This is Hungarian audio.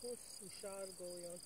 hosszú sárga olyan